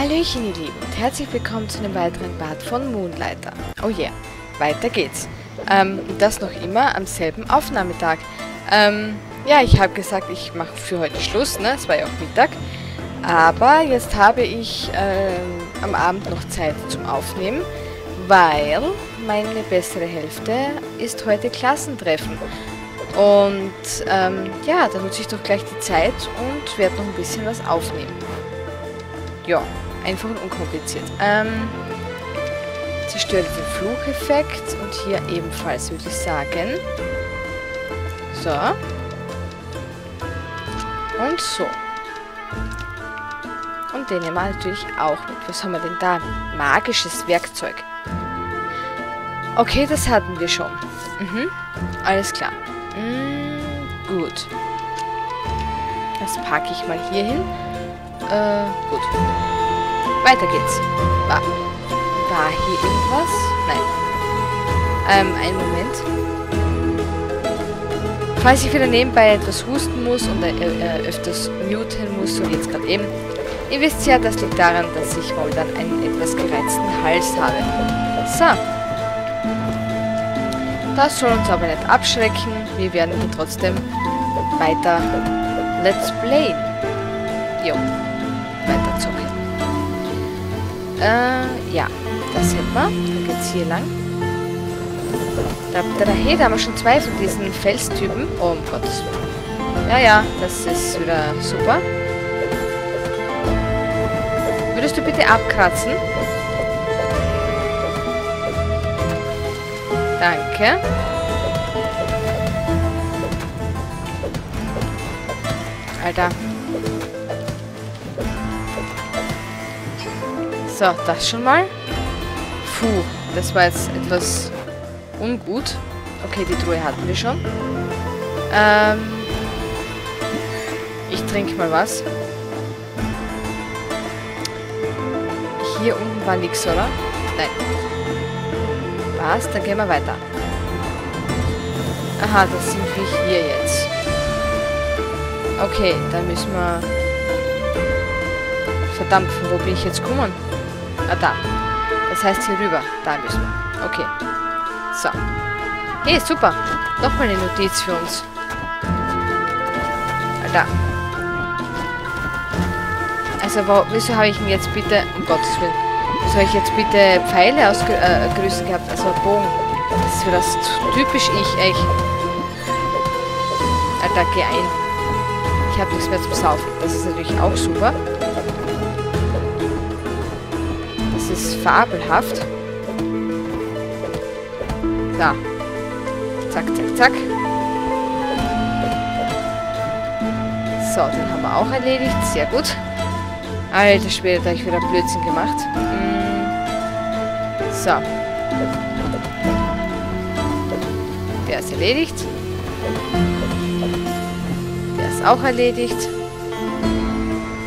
Hallöchen ihr Lieben und herzlich willkommen zu einem weiteren Part von Moonlighter. Oh yeah, weiter geht's. Ähm, das noch immer am selben Aufnahmetag. Ähm, ja, ich habe gesagt, ich mache für heute Schluss, ne? Es war ja auch Mittag. Aber jetzt habe ich ähm, am Abend noch Zeit zum Aufnehmen, weil meine bessere Hälfte ist heute Klassentreffen. Und ähm, ja, da nutze ich doch gleich die Zeit und werde noch ein bisschen was aufnehmen. Ja, einfach und unkompliziert. Ähm, zerstöre den Flucheffekt und hier ebenfalls würde ich sagen. So. Und so. Und den nehmen wir natürlich auch mit. Was haben wir denn da? Magisches Werkzeug. Okay, das hatten wir schon. Mhm. Alles klar. Mm, gut. Das packe ich mal hier hin. Äh, gut. Weiter geht's. War, war hier irgendwas? Nein. Ähm, einen Moment. Falls ich wieder nebenbei etwas husten muss und äh, äh, öfters muten muss, so wie jetzt gerade eben. Ihr wisst ja, das liegt daran, dass ich momentan einen etwas gereizten Hals habe. So. Das soll uns aber nicht abschrecken. Wir werden trotzdem weiter Let's Play. Jo. Weiter zocken. Äh, ja. Das hätten wir. Dann geht's hier lang. Da, da, da, hey, da haben wir schon zwei von diesen Felstypen. Oh, um Gottes Willen. Ja, ja, das ist wieder super. Würdest du bitte abkratzen? Danke. Alter. So, das schon mal. Puh, das war jetzt etwas ungut. Okay, die Truhe hatten wir schon. Ähm, ich trinke mal was. Hier unten war nichts, oder? Nein. Was? Dann gehen wir weiter. Aha, das sind wir hier jetzt. Okay, dann müssen wir... Verdammt, wo bin ich jetzt gekommen? Ah, da. Das heißt hier rüber. Da müssen wir. Okay. So. Hey, super. Nochmal eine Notiz für uns. Ah, da. Also, wo, wieso habe ich denn jetzt bitte... Um Gottes Willen. Wieso habe ich jetzt bitte Pfeile ausgerüstet äh, gehabt? Also Bogen. Das ist für das typisch ich, echt. Alter, geh ein. Ich habe nichts mehr zum Saufen. Das ist natürlich auch super. Ist fabelhaft. Da. Zack, zack, zack. So, den haben wir auch erledigt. Sehr gut. Alter Schwede, da habe ich wieder Blödsinn gemacht. So. Der ist erledigt. Der ist auch erledigt.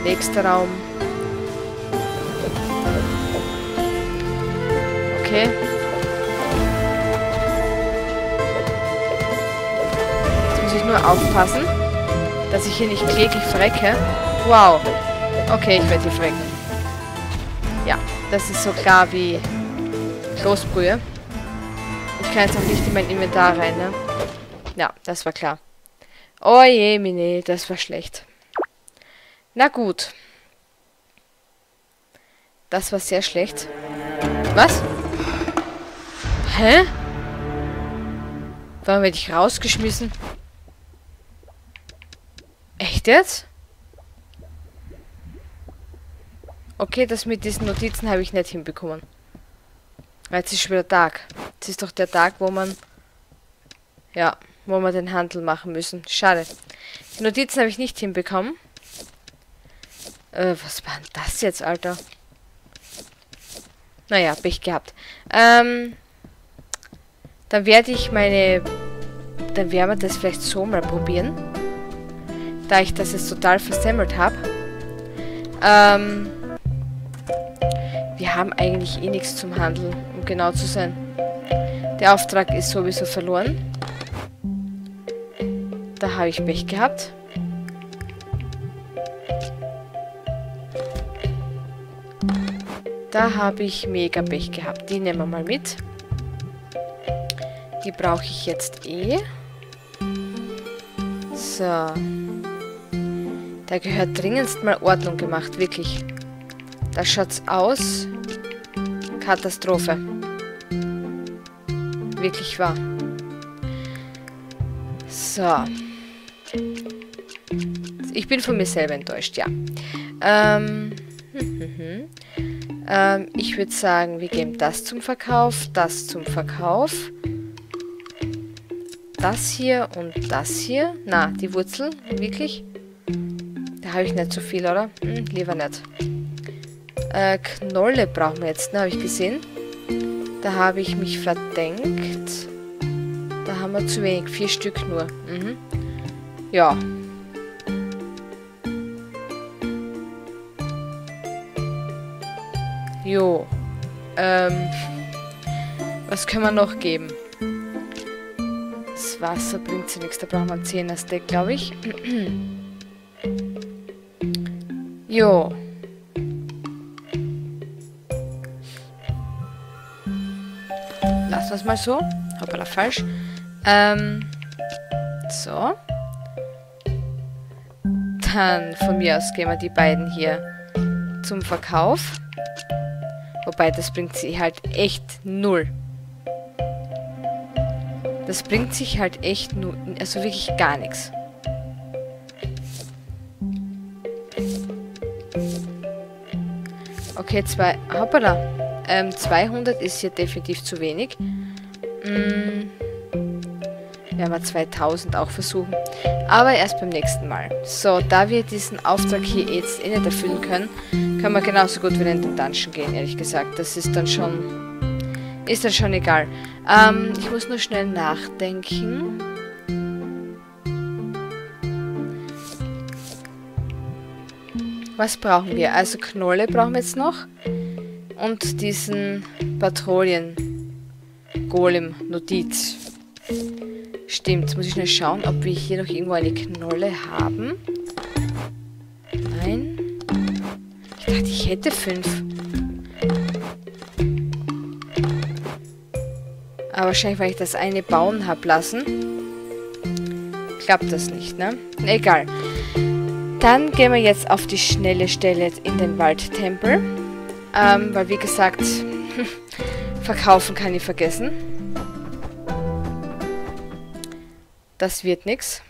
Nächster Raum. Nur aufpassen, dass ich hier nicht kläglich verrecke. Wow. Okay, ich werde hier frecken. Ja, das ist so klar wie Kloßbrühe. Ich kann jetzt auch nicht in mein Inventar rein, ne? Ja, das war klar. Oh je, Mine, das war schlecht. Na gut. Das war sehr schlecht. Was? Hä? Warum werde ich rausgeschmissen? Echt jetzt? Okay, das mit diesen Notizen habe ich nicht hinbekommen. Jetzt ist schon wieder Tag. Jetzt ist doch der Tag, wo man... Ja, wo wir den Handel machen müssen. Schade. Die Notizen habe ich nicht hinbekommen. Äh, was war denn das jetzt, Alter? Naja, Pech gehabt. Ähm, dann werde ich meine... Dann werden wir das vielleicht so mal probieren. Da ich das jetzt total versemmelt habe. Ähm, wir haben eigentlich eh nichts zum Handeln, um genau zu sein. Der Auftrag ist sowieso verloren. Da habe ich Pech gehabt. Da habe ich mega Pech gehabt. Die nehmen wir mal mit. Die brauche ich jetzt eh. So. Da gehört dringendst mal Ordnung gemacht, wirklich. Da schaut's aus. Katastrophe. Wirklich wahr. So. Ich bin von mir selber enttäuscht, ja. Ähm, ähm, ich würde sagen, wir geben das zum Verkauf, das zum Verkauf. Das hier und das hier. Na, die Wurzel, wirklich? Habe ich nicht so viel, oder? Hm, lieber nicht. Äh, Knolle brauchen wir jetzt, ne? Habe ich gesehen. Da habe ich mich verdenkt. Da haben wir zu wenig. Vier Stück nur. Mhm. Ja. Jo. Ähm. Was können wir noch geben? Das Wasser bringt sie nichts. Da brauchen wir einen 10er Stack, glaube ich. jo. Lass das mal so. Hoppala, falsch. Ähm. So. Dann von mir aus gehen wir die beiden hier zum Verkauf. Wobei, das bringt sie halt echt null. Das bringt sich halt echt nur, also wirklich gar nichts. Okay, zwei, hoppala. Ähm, 200 ist hier definitiv zu wenig. Hm, werden wir 2000 auch versuchen. Aber erst beim nächsten Mal. So, da wir diesen Auftrag hier jetzt eh nicht erfüllen können, können wir genauso gut wieder in den Dungeon gehen, ehrlich gesagt. Das ist dann schon... Ist dann schon egal. Ähm, ich muss nur schnell nachdenken. Was brauchen wir? Also Knolle brauchen wir jetzt noch. Und diesen Patrouillen-Golem-Notiz. Stimmt, muss ich schnell schauen, ob wir hier noch irgendwo eine Knolle haben. Nein. Ich dachte, ich hätte fünf. Aber wahrscheinlich, weil ich das eine bauen habe lassen, klappt das nicht, ne? Egal. Dann gehen wir jetzt auf die schnelle Stelle in den Waldtempel. Ähm, weil wie gesagt, verkaufen kann ich vergessen. Das wird nichts.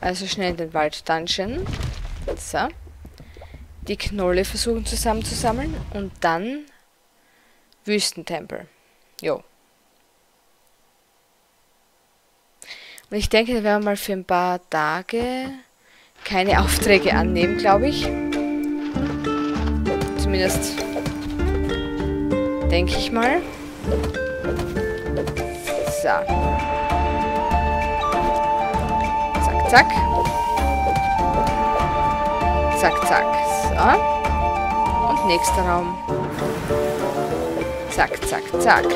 Also schnell in den Wald-Dungeon. So. Die Knolle versuchen zusammenzusammeln und dann Wüstentempel. Jo. Und ich denke, da werden wir mal für ein paar Tage keine Aufträge annehmen, glaube ich. Zumindest denke ich mal. So. Zack, zack. Zack, zack. So. Und nächster Raum. Zack, zack, zack.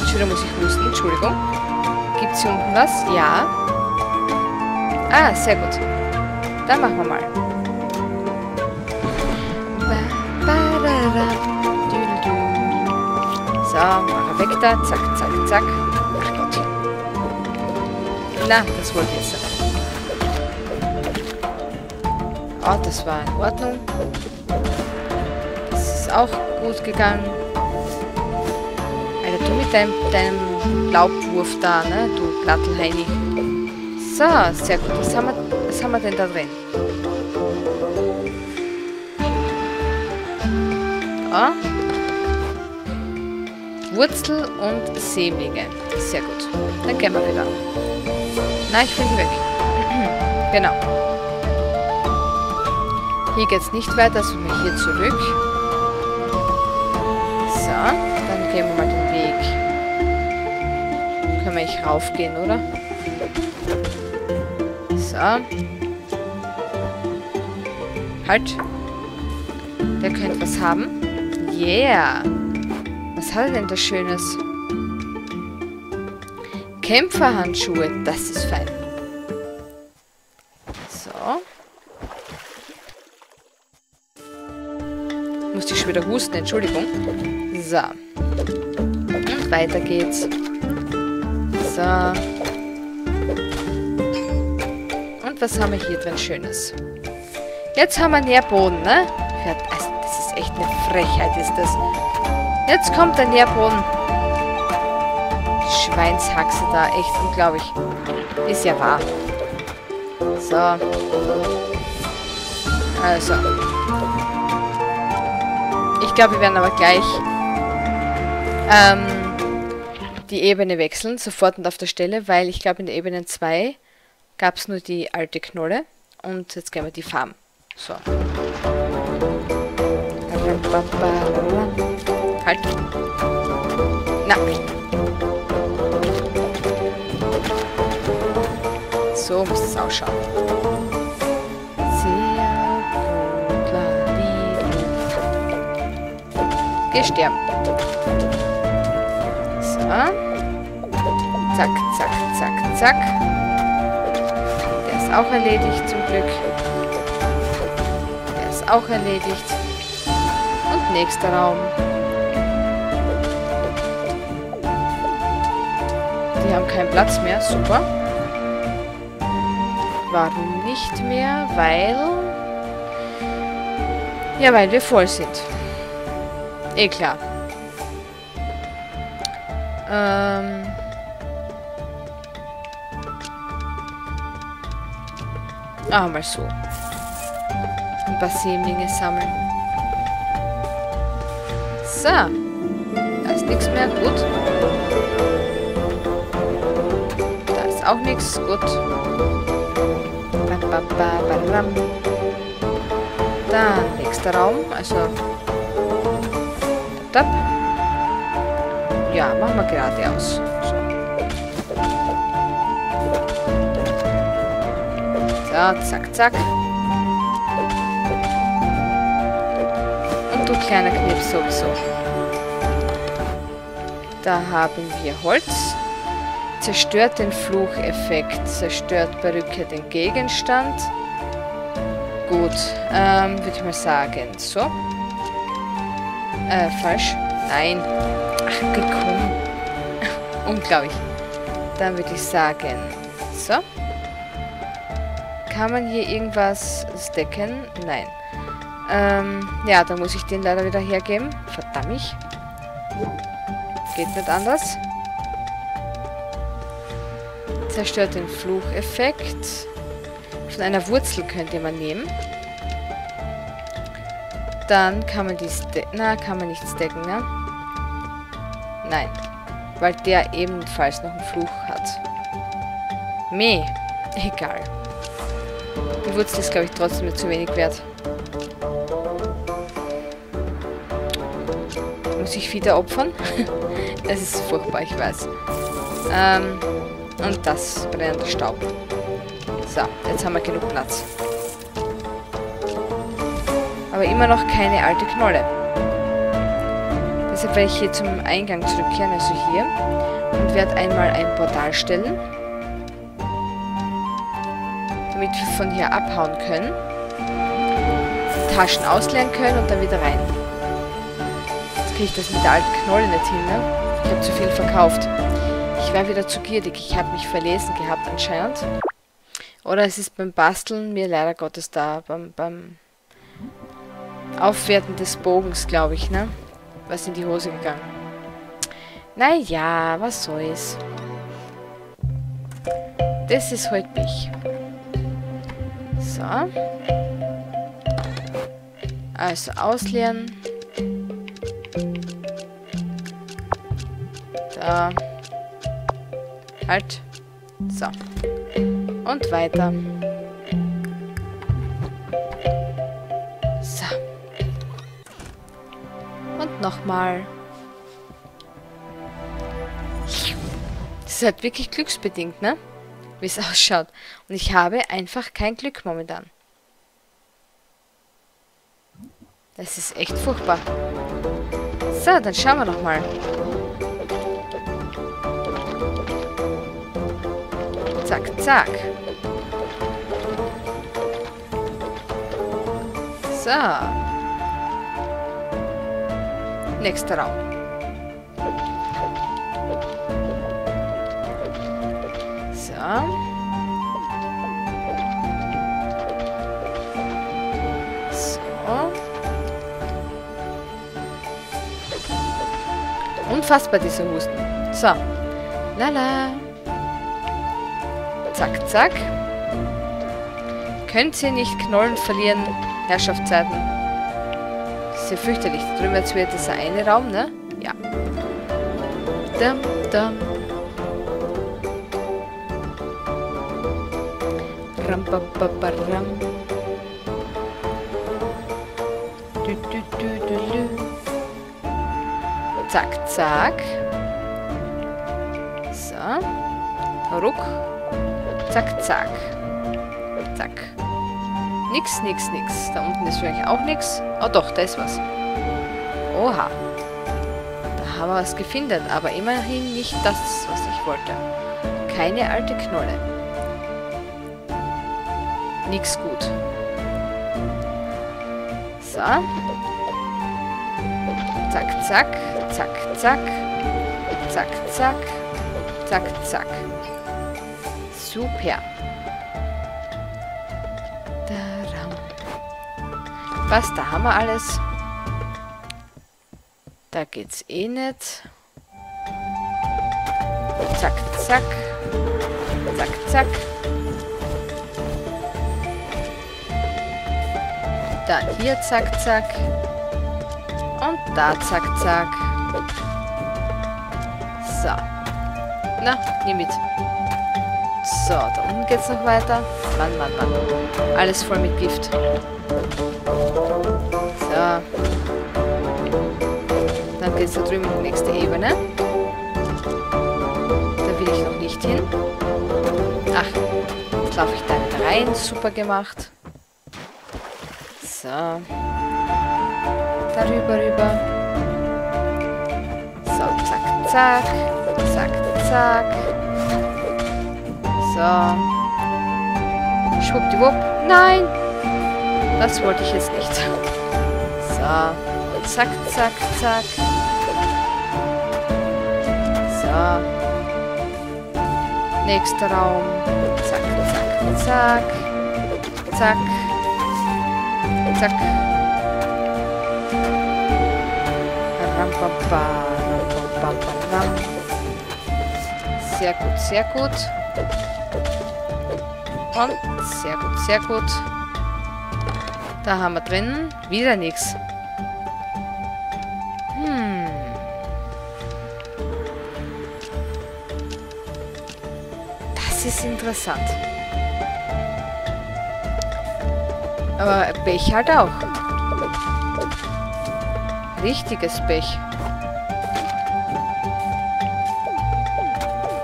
Entschuldigung, muss ich husten. Entschuldigung. Gibt es hier unten was? Ja. Ah, sehr gut. Dann machen wir mal. So, machen weg da. Zack, zack, zack. Ach Gott. Na, das wollte ich jetzt. Oh, das war in Ordnung auch gut gegangen. Du mit deinem, deinem Laubwurf da, ne? Du Plattelheini. So, sehr gut. Was haben, wir, was haben wir denn da drin? Ja. Wurzel und Sämlinge. Sehr gut. Dann gehen wir wieder. Nein, ich will weg. genau. Hier geht es nicht weiter, sondern hier zurück. Dann gehen wir mal. Können wir nicht raufgehen, oder? So. Halt. Der könnte was haben. Yeah. Was hat er denn da Schönes? Kämpferhandschuhe. Das ist fein. So. musste ich schon wieder husten, Entschuldigung. So. Und weiter geht's. So. Und was haben wir hier drin Schönes? Jetzt haben wir Nährboden, ne? Also, das ist echt eine Frechheit, ist das. Jetzt kommt der Nährboden. Schweinshaxe da, echt unglaublich. Ist ja wahr. So. Also. Ich glaube, wir werden aber gleich ähm, die Ebene wechseln, sofort und auf der Stelle, weil ich glaube, in der Ebene 2 gab es nur die alte Knolle und jetzt gehen wir die Farm. So. Halt. Na. So muss es ausschauen. Geh sterben. So. Zack, zack, zack, zack. Der ist auch erledigt zum Glück. Der ist auch erledigt. Und nächster Raum. Die haben keinen Platz mehr. Super. Warum nicht mehr? Weil... Ja, weil wir voll sind. Eh klar. Ähm... Ah, mal so. Ein paar Sämlinge sammeln. So. Da ist nichts mehr. Gut. Da ist auch nichts. Gut. Dann nächster Raum. Also. Tap. Ja, machen wir geradeaus. So. So, zack, zack. Und du kleiner Knips sowieso. Da haben wir Holz. Zerstört den Flucheffekt. Zerstört bei Rückkehr den Gegenstand. Gut, ähm, würde ich mal sagen. So. Äh, falsch. Nein. Gekommen. Unglaublich. Dann würde ich sagen. So. Kann man hier irgendwas stacken? Nein. Ähm, ja, dann muss ich den leider wieder hergeben. Verdammt. Geht nicht anders. Zerstört den Flucheffekt. Von einer Wurzel könnte man nehmen. Dann kann man die stacken. Na, kann man nicht stacken, ne? Nein. Weil der ebenfalls noch einen Fluch hat. Meh. Egal. Die Wurzel ist, glaube ich, trotzdem nur zu wenig wert. Muss ich wieder opfern? das ist furchtbar, ich weiß. Ähm, und das brennende Staub. So, jetzt haben wir genug Platz. Aber immer noch keine alte Knolle. Deshalb werde ich hier zum Eingang zurückkehren, also hier. Und werde einmal ein Portal stellen. Damit wir von hier abhauen können. Die Taschen ausleeren können und dann wieder rein. Jetzt kriege ich das mit der alten Knolle nicht hin, ne? Ich habe zu viel verkauft. Ich war wieder zu gierig. Ich habe mich verlesen gehabt anscheinend. Oder es ist beim Basteln mir leider Gottes da, beim, beim Aufwerten des Bogens, glaube ich, ne? Was in die Hose gegangen. Naja, was soll's. Das ist halt mich. So. Also ausleeren. Da. Halt. So. Und weiter. Nochmal. Das ist halt wirklich glücksbedingt, ne? Wie es ausschaut. Und ich habe einfach kein Glück momentan. Das ist echt furchtbar. So, dann schauen wir nochmal. Zack, zack. So. Nächster Raum. So. So. Unfassbar, dieser Husten. So. Lala. Zack, zack. Könnt ihr nicht Knollen verlieren, Herrschaftszeiten? Ja fürchterlich. Drüben jetzt wird dieser eine Raum, ne? Ja. Dum, dum. Ram, ba, ba, ba, ram. Du, du, du, du, du. Zack, zack. So. Ruck. Zack, zack. Zack. Nix, nix, nix. Da unten ist vielleicht auch nix. Oh doch, da ist was. Oha. Da haben wir was gefunden, aber immerhin nicht das, was ich wollte. Keine alte Knolle. Nix gut. So. Zack, zack. Zack, zack. Zack, zack. Zack, zack. Super. Was, da haben wir alles. Da geht's eh nicht. Zack, zack. Zack, zack. Dann hier zack, zack. Und da zack, zack. So. Na, nimm mit. So, da unten geht's noch weiter. Mann, Mann, Mann. Alles voll mit Gift. Dann geht's da drüben in die nächste Ebene. Da will ich noch nicht hin. Ach, jetzt laufe ich da rein. Super gemacht. So. Darüber, rüber. So, zack, zack. Zack, zack. So. Schwuppdiwupp. Nein! Das wollte ich jetzt nicht. Zack, zack, zack. So. Nächster Raum. Zack, zack, zack. Zack. Zack. Rampapa, Sehr gut, sehr gut. Und sehr gut, sehr gut. Da haben wir drin wieder nichts. Interessant. Aber Pech halt auch. Richtiges Pech.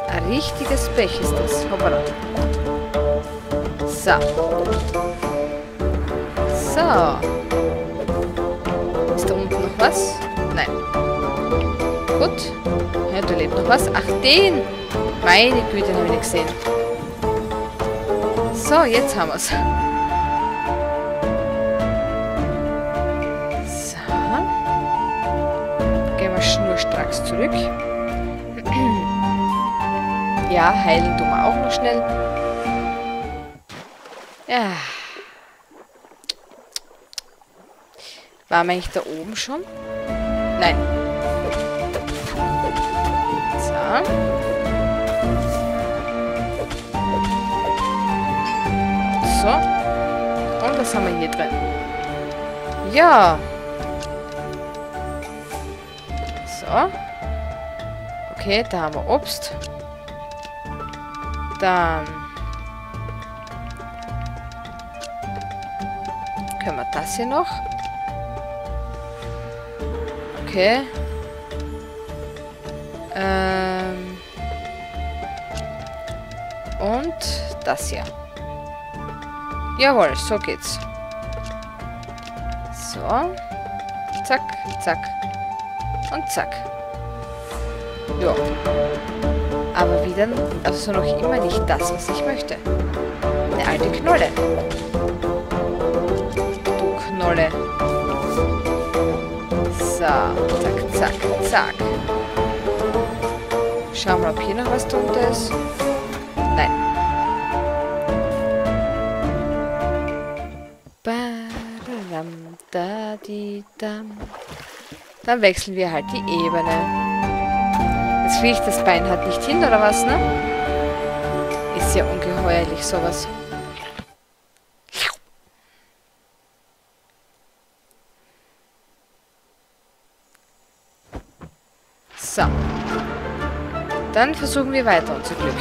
Ein richtiges Pech ist das. Hoppala. So. So. Ist da unten noch was? Nein. Gut. Ja, da lebt noch was. Ach, den. Meine Güte, den habe ich nicht gesehen. So, jetzt haben wir es. So. Gehen wir schnurstracks zurück. Ja, heilen tun wir auch noch schnell. Ja. Waren wir eigentlich da oben schon? Nein. So. So. Und was haben wir hier drin? Ja. So. Okay, da haben wir Obst. Dann können wir das hier noch. Okay. Ähm. Und das hier. Jawohl, so geht's. So. Zack, zack. Und zack. Ja. Aber wieder, also noch immer nicht das, was ich möchte. Eine alte Knolle. Du Knolle. So. zack, zack, zack. Schauen wir mal, ob hier noch was drunter ist. Nein. Dam. Dann wechseln wir halt die Ebene. Jetzt kriege ich das Bein halt nicht hin, oder was, ne? Ist ja ungeheuerlich, sowas. So. Dann versuchen wir weiter unser Glück.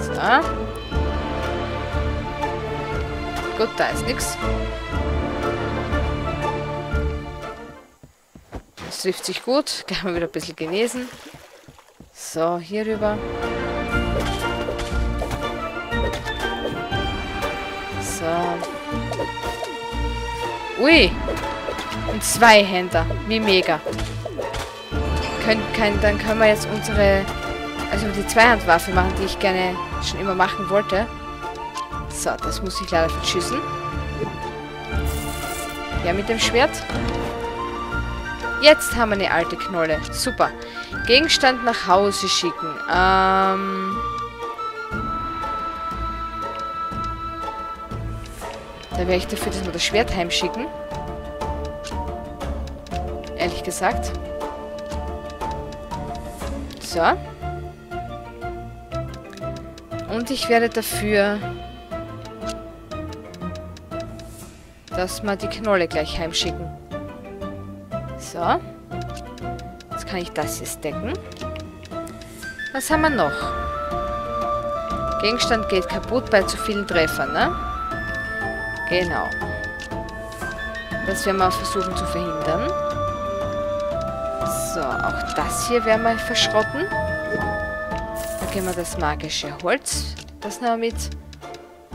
So. Gut, da ist nichts. Das trifft sich gut. Kann man wieder ein bisschen genesen. So, hier rüber. So. Ui. Ein Zweihänder. Wie mega. Können, kann, dann können wir jetzt unsere... Also die Zweihandwaffe machen, die ich gerne schon immer machen wollte. So, das muss ich leider verschüssen. Ja, mit dem Schwert. Jetzt haben wir eine alte Knolle. Super. Gegenstand nach Hause schicken. Ähm... Da wäre ich dafür, dass wir das Schwert heimschicken. Ehrlich gesagt. So. Und ich werde dafür, dass wir die Knolle gleich heimschicken. So. Jetzt kann ich das hier decken. Was haben wir noch? Gegenstand geht kaputt bei zu vielen Treffern, ne? Genau. Das werden wir versuchen zu verhindern. So, auch das hier werden wir verschrotten. Da gehen wir das magische Holz. Das nehmen wir mit.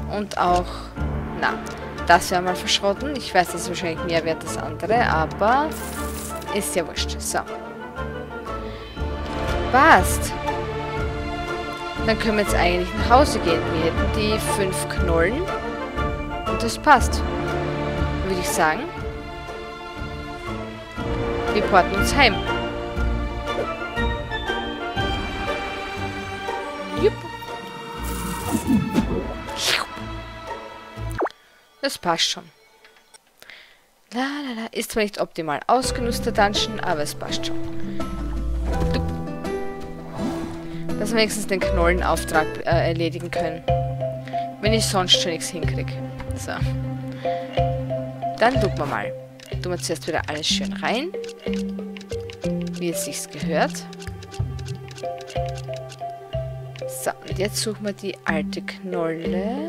Und auch... Na, das werden wir verschrotten. Ich weiß, das ist wahrscheinlich mehr wert als andere, aber... Ist ja wurscht. So. Passt. Dann können wir jetzt eigentlich nach Hause gehen. Wir hätten die fünf Knollen. Und das passt. Würde ich sagen. Wir porten uns heim. Passt schon. La, la, la. Ist zwar nicht optimal ausgenutzt, der Dungeon, aber es passt schon. Dass wir wenigstens den Knollenauftrag äh, erledigen können. Wenn ich sonst schon nichts hinkriege. So. Dann tun wir mal. Tun wir zuerst wieder alles schön rein. Wie es sich gehört. So, und jetzt suchen wir die alte Knolle.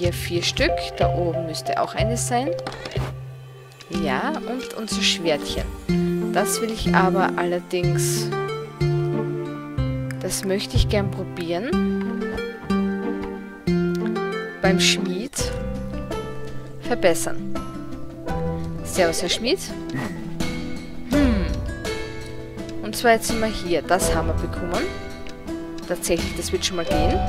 Hier vier Stück. Da oben müsste auch eine sein. Ja, und unser Schwertchen. Das will ich aber allerdings... Das möchte ich gern probieren. Beim Schmied verbessern. Servus, Herr Schmied. Hm. Und zwar jetzt sind wir hier. Das haben wir bekommen. Tatsächlich, das wird schon mal gehen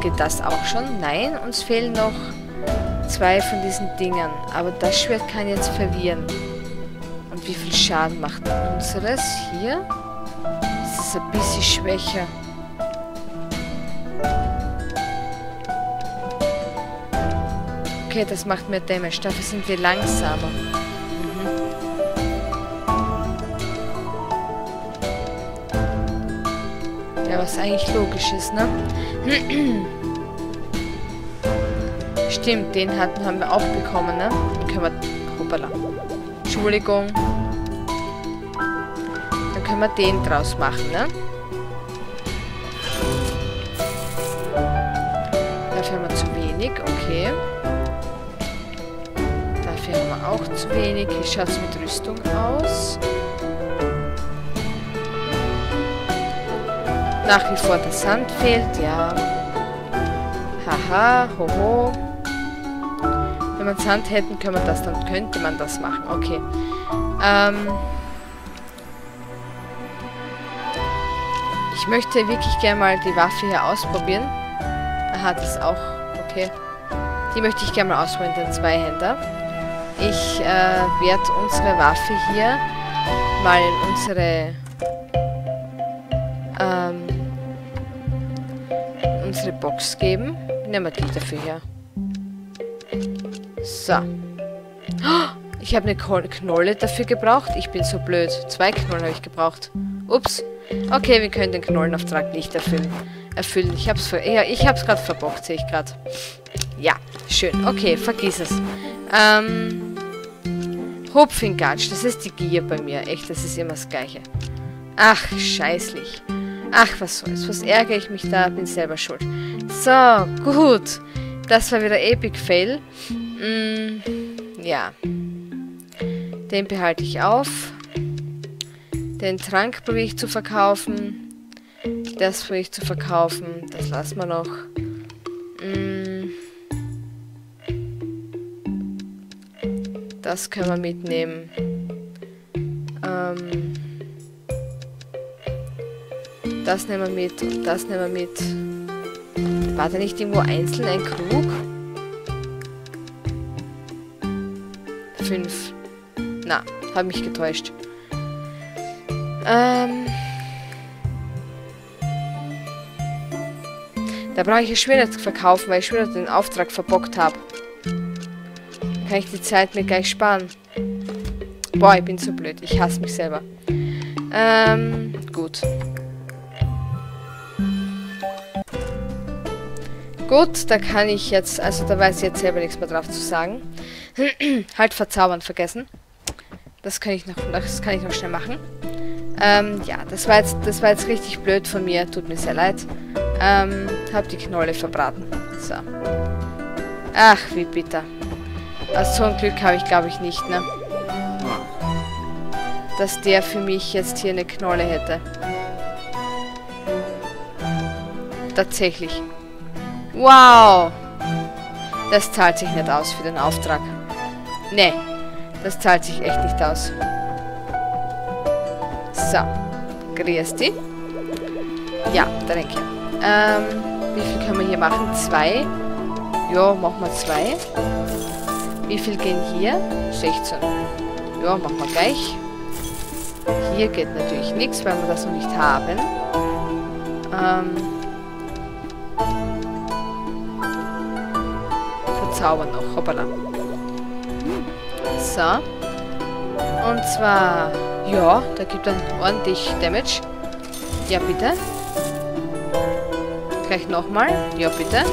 geht das auch schon? Nein, uns fehlen noch zwei von diesen Dingern. Aber das Schwert kann jetzt verwirren. Und wie viel Schaden macht unseres hier? Das ist ein bisschen schwächer. Okay, das macht mehr Damage. Dafür sind wir langsamer. Was eigentlich logisch ist, ne? Stimmt, den hatten, haben wir auch bekommen, ne? Den können wir... Hoppala. Entschuldigung. Dann können wir den draus machen, ne? Dafür haben wir zu wenig, okay. Dafür haben wir auch zu wenig. Wie schaut es mit Rüstung aus? Nach wie vor der Sand fehlt, ja. Haha, hoho. Wenn wir Sand hätten, können wir das, dann könnte man das machen. Okay. Ähm ich möchte wirklich gerne mal die Waffe hier ausprobieren. Aha, das auch... Okay, okay. Die möchte ich gerne mal ausprobieren, den Zweihänder. Ich äh, werde unsere Waffe hier mal in unsere Box geben. Wir die dafür her. So. Ich habe eine Knolle dafür gebraucht. Ich bin so blöd. Zwei Knollen habe ich gebraucht. Ups. Okay, wir können den Knollenauftrag nicht erfüllen. erfüllen. Ich habe es ja, ich hab's gerade verbockt, sehe ich gerade. Ja, schön. Okay, vergiss es. Ähm, Hopfingatsch, das ist die Gier bei mir. Echt, das ist immer das Gleiche. Ach, scheißlich. Ach, was soll's. Was ärgere ich mich da? Bin selber schuld. So, gut. Das war wieder Epic Fail. Mm, ja. Den behalte ich auf. Den Trank probiere ich zu verkaufen. Das probiere ich zu verkaufen. Das lassen wir noch. Mm. Das können wir mitnehmen. Ähm. Das nehmen wir mit und das nehmen wir mit. War da nicht irgendwo einzeln ein Krug? Fünf. Na, habe mich getäuscht. Ähm. Da brauche ich ja schon wieder verkaufen, weil ich schon wieder den Auftrag verbockt habe. Kann ich die Zeit mir gleich sparen. Boah, ich bin so blöd. Ich hasse mich selber. Ähm, gut. Gut, da kann ich jetzt, also da weiß ich jetzt selber nichts mehr drauf zu sagen. halt verzaubern vergessen. Das kann ich noch, das kann ich noch schnell machen. Ähm, ja, das war, jetzt, das war jetzt richtig blöd von mir. Tut mir sehr leid. Ähm, hab die Knolle verbraten. So. Ach, wie bitter. Also so ein Glück habe ich, glaube ich, nicht, ne? Dass der für mich jetzt hier eine Knolle hätte. Tatsächlich. Wow! Das zahlt sich nicht aus für den Auftrag. Nee, das zahlt sich echt nicht aus. So. Grüß dich. Ja, danke. Ähm, wie viel können wir hier machen? Zwei. Ja, machen wir zwei. Wie viel gehen hier? 16. Ja, machen wir gleich. Hier geht natürlich nichts, weil wir das noch nicht haben. Ähm. Verzaubern noch. Hoppala. So. Und zwar ja, da gibt er ordentlich Damage. Ja, bitte. Gleich nochmal. Ja, bitte.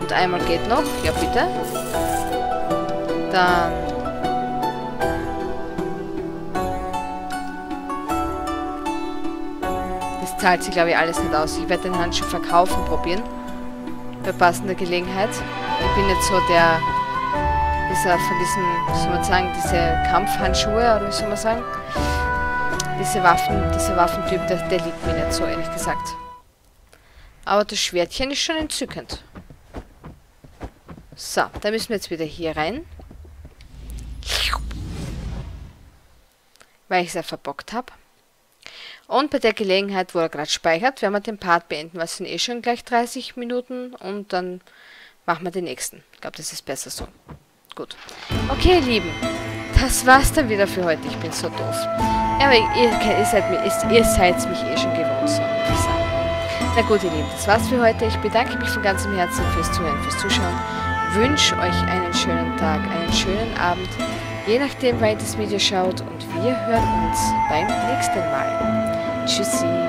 Und einmal geht noch. Ja, bitte. Dann... Das zahlt sich, glaube ich, alles nicht aus. Ich werde den Handschuh verkaufen probieren. Bei passender Gelegenheit. Ich bin jetzt so der dieser, von diesem, soll man sagen, diese Kampfhandschuhe, oder wie soll man sagen? Diese Waffen, dieser Waffentyp, der, der liegt mir nicht so, ehrlich gesagt. Aber das Schwertchen ist schon entzückend. So, da müssen wir jetzt wieder hier rein. Weil ich es ja verbockt habe. Und bei der Gelegenheit, wo er gerade speichert, werden wir den Part beenden, was sind eh schon gleich 30 Minuten und dann machen wir den nächsten. Ich glaube, das ist besser so. Gut. Okay, ihr Lieben. Das war's dann wieder für heute. Ich bin so doof. Aber ihr, ihr, seid, mir, ihr seid mich eh schon gewohnt, so ich sagen. Na gut, ihr Lieben, das war's für heute. Ich bedanke mich von ganzem Herzen fürs Zuhören, fürs Zuschauen. Wünsche euch einen schönen Tag, einen schönen Abend, je nachdem, wann ihr das Video schaut. Und wir hören uns beim nächsten Mal. Tschüssi.